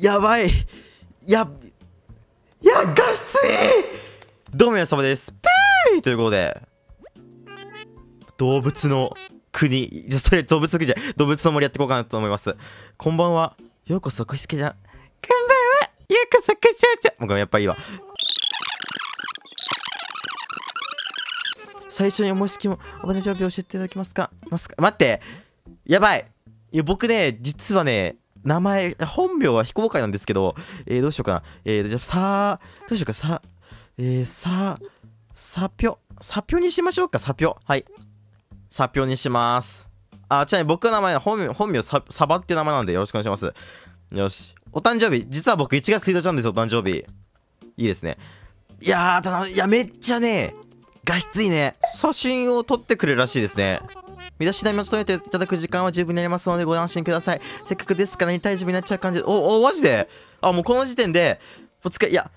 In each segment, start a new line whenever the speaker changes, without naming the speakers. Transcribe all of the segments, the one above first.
やばい。やいや画質いい。どうも皆様です。ペーということで。動物の国。じゃそれ動物の国じゃ動物の森やっていこうかなと思います。こんばんは。ようこそこしつけじゃこんばんは。ようこそこしつけじゃもうやっぱいいわ。最初にお申し込みもお誕生日教えていただけますか？ますか？待って。やばい。いや僕ね実はね名前本名は非公開なんですけど、えー、どうしようかな。えー、じゃあさどうしようか。さえー、ささぴょさぴょにしましょうか。さぴょ。はい。さぴょにします。あちなみに僕の名前本名本名さサバって名前なんでよろしくお願いします。よし。お誕生日。実は僕1月1日なんですよお誕生日。いいですね。いやーただいやめっちゃね画質いいね。写真を撮ってくれるらしいですね。身だしなみを整えていただく時間は十分になりますのでご安心ください。せっかくですから2体重になっちゃう感じで。おおマジで？あもうこの時点でお疲れいや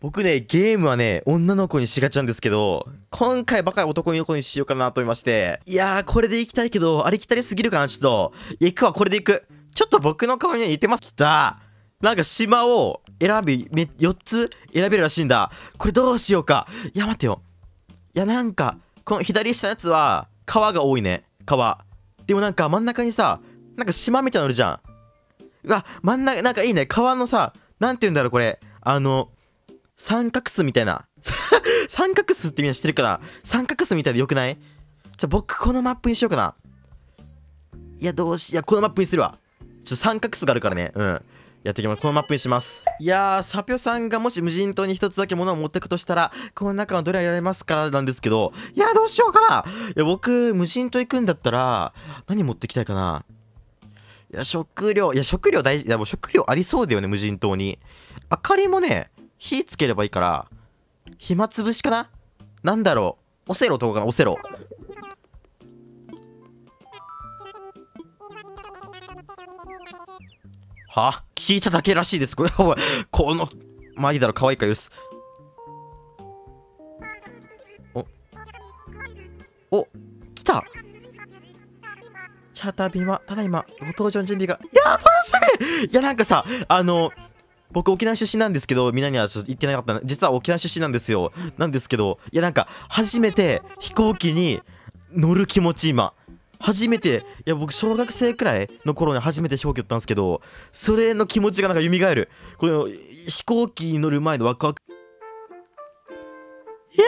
僕ねゲームはね女の子にしがちなんですけど今回ばかり男の子にしようかなと思いましていやーこれで行きたいけどありきたりすぎるかなちょっと。いや行くわこれで行く。ちょっと僕の顔に似てますきた。なんか島を選び4つ選べるらしいんだ。これどうしようか。いや待ってよ。いやなんかこの左下のやつは川が多いね。川。でもなんか真ん中にさなんか島みたいなのあるじゃん。うわ真ん中なんかいいね。川のさなんて言うんだろうこれ。あの三角巣みたいな。三角巣ってみんな知ってるかな？三角巣みたいでよくない？じゃあ僕このマップにしようかな。いやどうしいやこのマップにするわ。ちょっと三角巣があるからね。うん。やっていきます。このマップにします。いやーサピョさんがもし無人島に一つだけ物を持っていくとしたらこの中はどれやられますか？なんですけどいやどうしようかな。いや僕無人島行くんだったら何持ってきたいかな？いや食料。いや食料大事。いやもう食料ありそうだよね無人島に。明かりもね火つければいいから暇つぶしかな？なんだろう？オセロとかかなオセロは？あ聞いただけらしいです。これおいこのマジだろ可愛いから許すおお来た。チャーター便はただいまご登場の準備がいや楽しみ！いやなんかさあの僕沖縄出身なんですけどみんなにはちょっと言ってなかった。実は沖縄出身なんですよ。なんですけどいやなんか初めて飛行機に乗る気持ち今。初めていや僕小学生くらいの頃に初めて飛行機乗ったんですけどそれの気持ちがなんか蘇る。この飛行機に乗る前のワクワク。いや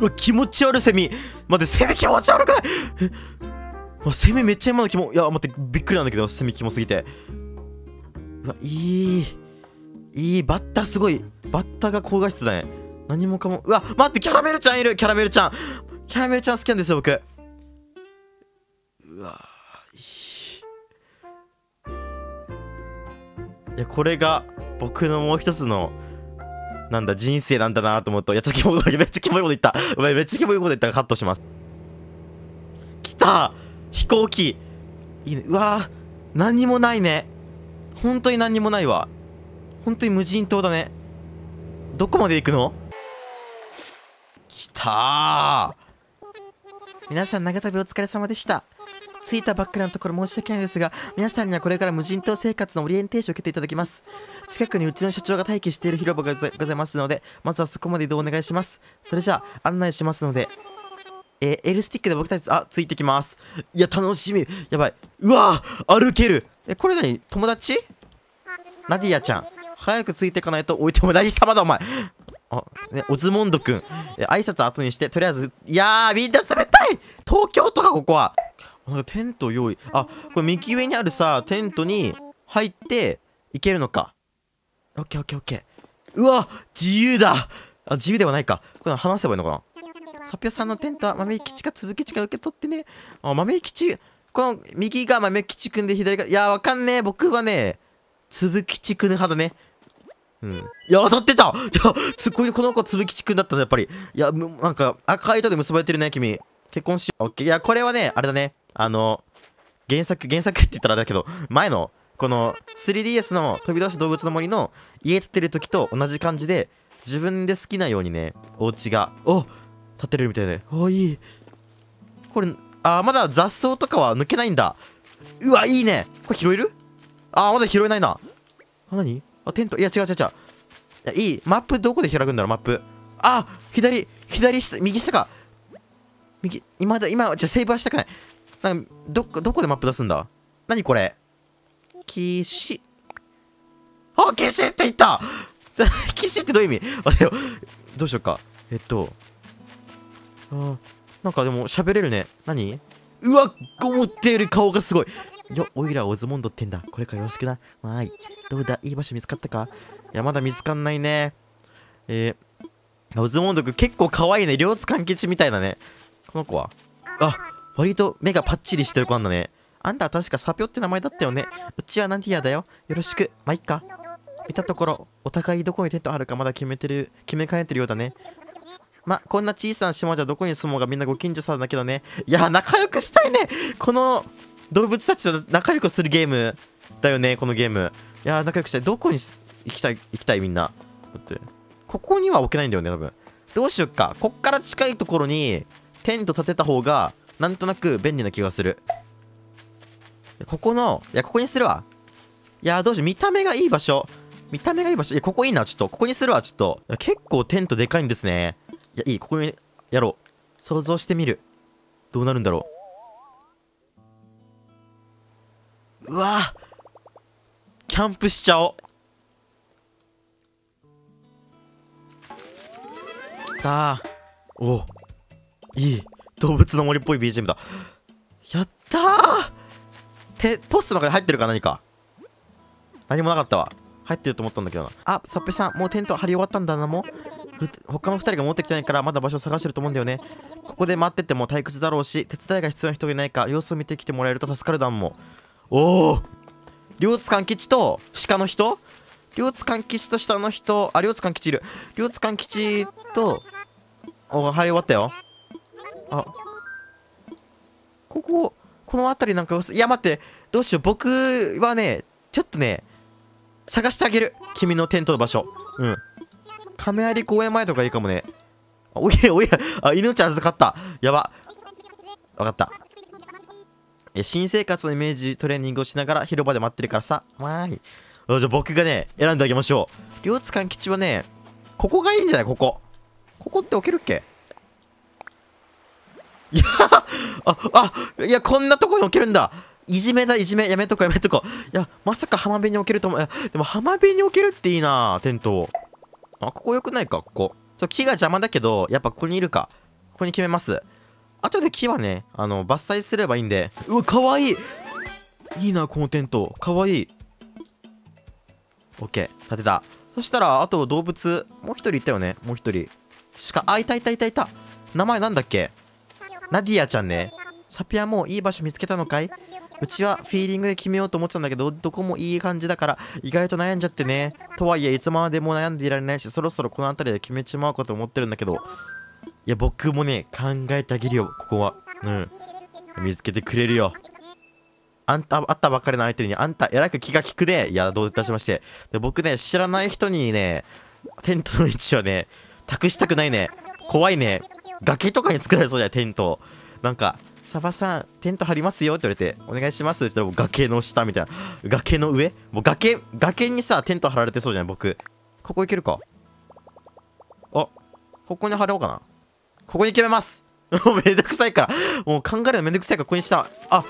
うわ気持ち悪いセミ。待ってセミ気持ち悪くない？え？セミめっちゃ今の気もいや待ってびっくりなんだけどセミキモすぎて。うわいい。いいバッタすごい。バッタが高画質だね。何もかも。うわ待ってキャラメルちゃんいる。キャラメルちゃん。キャラメルちゃん好きなんですよ僕。うわいい。いやこれが僕のもう一つのなんだ人生なんだなと思うといやちょっとキモいめっちゃキモいこと言った。お前めっちゃキモいこと言ったからカットします。来た！飛行機。いいね。うわ何もないね。本当に何もないわ。本当に無人島だね。どこまで行くの？来た皆さん長旅お疲れ様でした。着いたばっかりのところ申し訳ないですが皆さんにはこれから無人島生活のオリエンテーションを受けていただきます。近くにうちの社長が待機している広場がございますのでまずはそこまで移動お願いします。それじゃあ案内しますので。えー、L スティックで僕たちあついてきます。いや楽しみ。やばい。うわ歩ける。えこれ何？友達？ナディアちゃん早くついていかないと置いても何様だお前。あ、ね、オズモンドくん。挨拶後にしてとりあえずいやーみんな冷たい。東京とかここは。なんかテント用意。あこれ右上にあるさテントに入っていけるのか。オッケーオッケーオッケー。うわ自由だ。あ自由ではないか。これ話せばいいのかな。サピョさんのテントは豆吉か粒吉か受け取ってね。あ豆吉この右が豆吉くんで左がいやわかんねえ。僕はね粒吉くん派だね。うん、いや当たってた。いやつこういこの子つぶきちくんだったねやっぱり。いやなんか赤い糸で結ばれてるね君。結婚しよう。オッケー。いやこれはねあれだね。あの原作原作って言ったらあれだけど前のこの 3DS の飛び出し動物の森の家建てる時と同じ感じで自分で好きなようにねお家がお立てれるみたいで。あいい。これあまだ雑草とかは抜けないんだ。うわいいね。これ拾える？あまだ拾えないな。あ何？あテントいや違う違う違う。いいマップどこで開くんだろうマップ。あ左左下右下か。右今だ今じゃセーブはしたくない。なんかどどこでマップ出すんだ？何これ？岸あ岸って言った！岸ってどういう意味？あれよどうしようか。えっとあなんかでも喋れるね。何？うわ思っている顔がすごい。よおいらオズモンドってんだ。これからよろしくな。わーい。どうだ？いい場所見つかったか？いやまだ見つかんないね。えー、オズモンド君結構可愛いね。両津勘吉みたいだね。この子は。あ割と目がパッチリしてる子なんだね。あんたは確かサピョって名前だったよね。うちはナディアだよ。よろしく。まあ、いっか。見たところお互いどこにテントあるかまだ決めてる決めかねてるようだね。まこんな小さな島じゃどこに住もうがみんなご近所さんだけどね。いや仲良くしたいね。この動物たちと仲良くするゲームだよねこのゲーム。いや仲良くしたい。どこに行きたい行きたいみんな。だって。ここには置けないんだよね多分。どうしよっか。こっから近いところにテント立てた方がなんとなく便利な気がする。ここのいやここにするわ。いやどうしよう。見た目がいい場所。見た目がいい場所。いやここいいなちょっと。ここにするわちょっと。結構テントでかいんですね。いやいい。ここにやろう。想像してみる。どうなるんだろう。うわ。キャンプしちゃおきたお。いい。動物の森っぽい BGM だ。やったー。てポストの中に入ってるか何か。何もなかったわ。入ってると思ったんだけどな。あサッペさんもうテント張り終わったんだなもう。他の2人が持ってきてないからまだ場所探してると思うんだよね。ここで待ってても退屈だろうし手伝いが必要な人がいないか様子を見てきてもらえると助かるだんも。おお両津勘吉と鹿の人？両津勘吉と下の人？あ両津勘吉いる。両津勘吉とお入り終わったよ。あ。こここの辺りなんかいや待って。どうしよう。僕はねちょっとね探してあげる。君のテントの場所。うん。亀有公園前とかいいかもね。おいおいあ命預かった。やば。わかった。新生活のイメージトレーニングをしながら広場で待ってるからさ。わーい。じゃあ僕がね選んであげましょう。両津勘吉はねここがいいんじゃない？ここ。ここって置けるっけ？いやああいやこんなとこに置けるんだ。いじめだいじめ。やめとこやめとこいやまさか浜辺に置けると思う。でも浜辺に置けるっていいなテント。あここよくないかここ。ちょ木が邪魔だけどやっぱここにいるか。ここに決めます。後で木はねあの伐採すればいいんで。うわかわいい。いいなこのテント。かわいい。OK 立てた。そしたらあと動物もう一人いたよね。もう一人。しかあいたいたいたいた。名前なんだっけ？ナディアちゃんね。サピアもういい場所見つけたのかい？うちはフィーリングで決めようと思ってたんだけどどこもいい感じだから意外と悩んじゃってね。とはいえいつまでも悩んでいられないしそろそろこの辺りで決めちまおうかと思ってるんだけど。いや僕もね考えてあげるよ。ここは。うん。見つけてくれるよ。あんた会ったばっかりの相手にあんたえらく気が利くで。いやどういたしまして。で僕ね知らない人にねテントの位置をね託したくないね。怖いね。崖とかに作られそうじゃないテント。なんかサバさんテント張りますよって言われてお願いしますって言ったら崖の下みたいな。崖の上？もう崖崖にさテント張られてそうじゃない僕。ここ行けるか？あここに張ろうかな。ここに決めます。もうめんどくさいから。もう考えるのめんどくさいからここにした。あ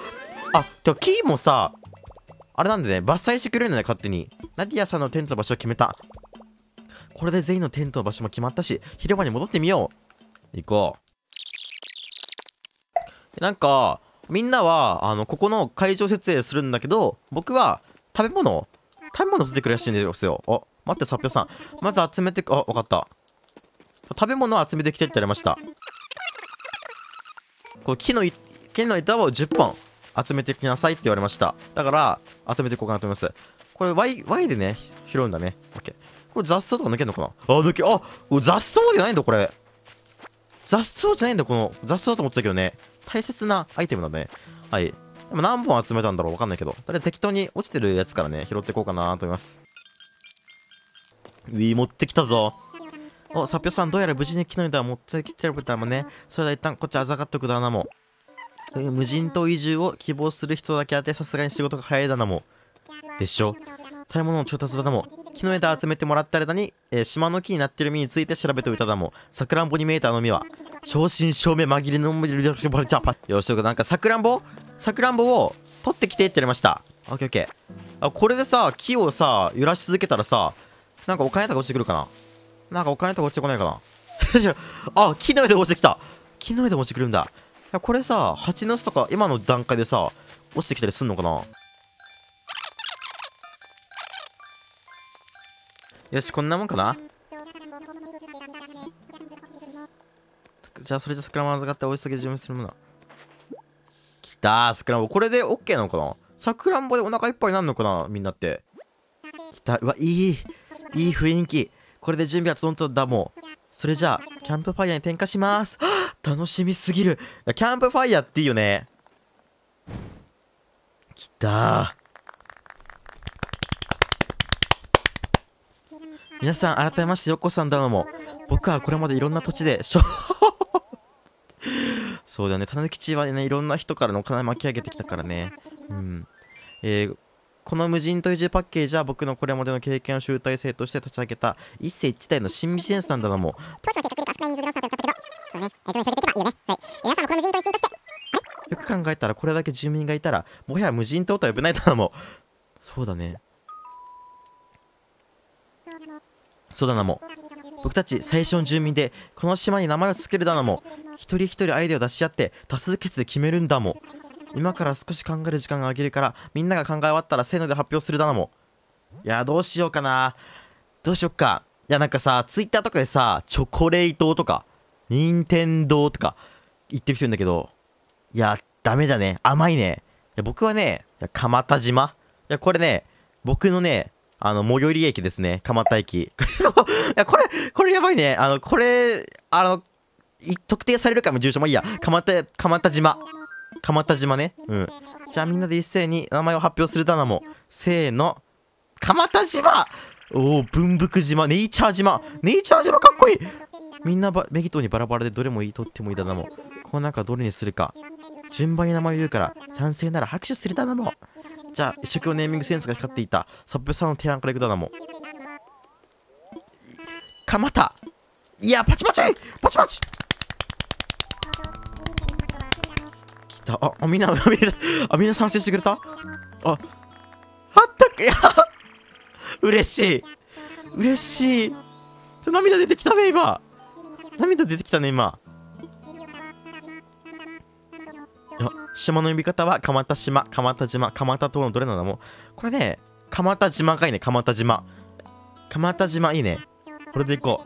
あてか木もさあれなんでね伐採してくれるんだね勝手に。ナディアさんのテントの場所を決めた。これで全員のテントの場所も決まったし広場に戻ってみよう。行こう。なんかみんなはあのここの会場設営するんだけど僕は食べ物食べ物取ってくれらしいんですよ。あ待ってサッピョさん。まず集めてあ分かった。食べ物を集めてきてって言われました。この木の木の板を10本集めてきなさいって言われました。だから集めていこうかなと思います。これ Y, y でね拾うんだね。OK これ雑草とか抜けるのかな？あ抜けあ雑草じゃないんだこれ。雑草じゃないんだこの雑草だと思ってたけどね。大切なアイテムだね。はい。でも何本集めたんだろう？わかんないけど。とりあえず適当に落ちてるやつからね拾っていこうかなと思います。ウィー持ってきたぞ。おサピョさんどうやら無事に木の枝を持ってきてるだもんね。それでは一旦こっちあざがっとくだなも。無人島移住を希望する人だけあってさすがに仕事が早いだなも。でしょ？食べ物の調達だなも。木の枝集めてもらった間に、えー、島の木になってる実について調べておいただも。さくらんぼに見えたの実は。正真正銘紛れのよしなんかさくらんぼさくらんぼを取ってきてって言われましたオッケーオッケーあこれでさ木をさ揺らし続けたらさなんかお金とか落ちてくるかななんかお金とか落ちてこないかな。あ木の上で落ちてきた。木の上で落ちてくるんだ。これさ蜂の巣とか今の段階でさ落ちてきたりすんのかな。よしこんなもんかな。じゃあそれじゃ桜も預かっておいしさげ準備するもの。きたー桜も。これで OK なのかな。さくらんぼでお腹いっぱいになるのかなみんなって。きた。うわいい。いい雰囲気これで準備は整った。だもうそれじゃあキャンプファイヤーに点火します。楽しみすぎる。キャンプファイヤーっていいよね。きた。皆さん改めましてよっこさんだのも僕はこれまでいろんな土地でしょ そうだよね。たぬきちはねいろんな人からのお金巻き上げてきたからね。うん。えー、この無人と移住パッケージは僕のこれまでの経験を集大成として立ち上げた一世一代の新ビジネスなんだなも当初の計画よりか少ない人数でのスタートになっちゃったけどそうね。えー、ちょっと処理できればいいよねはい皆さんもこの無人島一員としてよく考えたらこれだけ住民がいたらもはや無人島とは呼べないだなもそうだね。そうだなも僕たち最初の住民でこの島に名前を付けるだなも一人一人アイデアを出し合って多数決で決めるんだも今から少し考える時間があげるからみんなが考え終わったらせーので発表するだなも。いやどうしようかな。どうしよっか。いやなんかさツイッターとかでさチョコレートとか任天堂とか言ってる人いるんだけどいやダメだね。甘いね。いや僕はね蒲田島。いやこれね僕のねあの最寄り駅ですね。蒲田駅。いやこれこれやばいね。あのこれあの特定されるかも住所も。いいや。蒲田蒲田島。蒲田島ね。うん。じゃあみんなで一斉に名前を発表するだなも。せーの。蒲田島。おお文福島。ネイチャー島。ネイチャー島かっこいい。みんなばメギトにバラバラでどれもいいとってもいいだなも。この中どれにするか。順番に名前を言うから賛成なら拍手するだなも。じゃあ一生懸命ネーミングセンスが光っていた。サップさんの提案からいくだなも。蒲田。いやパチパチ。パチパチ。た。あみんな みんなあみんな賛成してくれた？ああったいや 嬉しい。嬉しい。涙出てきたね今。涙出てきたね今。島の呼び方は蒲田島蒲田島蒲田島のどれなのもこれね蒲田島がいいね蒲田島。蒲田島いいね。これでいこ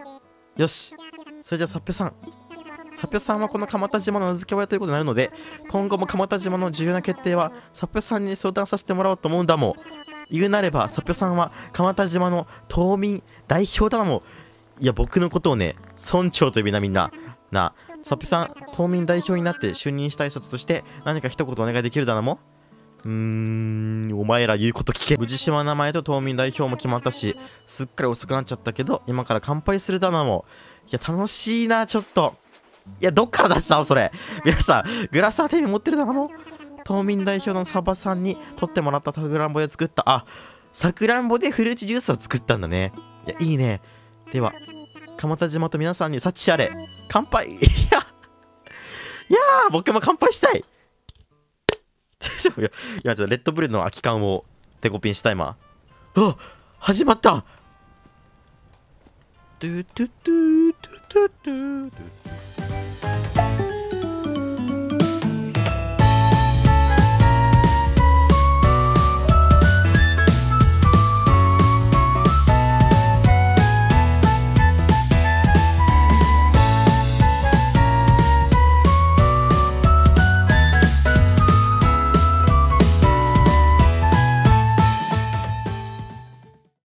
う。よし。それじゃあサッペさん。サピョさんはこの蒲田島の名付け親ということになるので今後も蒲田島の重要な決定はサピョさんに相談させてもらおうと思うんだもん。言うなればサピョさんは蒲田島の島民代表だもん。いや僕のことをね村長と呼びなみんな。なサピョさん島民代表になって就任したい一つとして何か一言お願いできるだなもうーんお前ら言うこと聞け。無事島名前と島民代表も決まったしすっかり遅くなっちゃったけど今から乾杯するだなもいや楽しいなちょっと。いや、どっから出したの？それ。皆さん、グラスは手に持ってるだろ島民代表のサバさんに取ってもらったさくらんぼで作った、あ、さくらんぼでフルーツジュースを作ったんだね。いや、いいね。では、蒲田島と皆さんに幸あれ。乾杯いや、いやー、僕も乾杯したい。いや、今ちょっとレッドブルの空き缶をデコピンした今。あ始まったトゥトゥトゥトゥトゥトゥ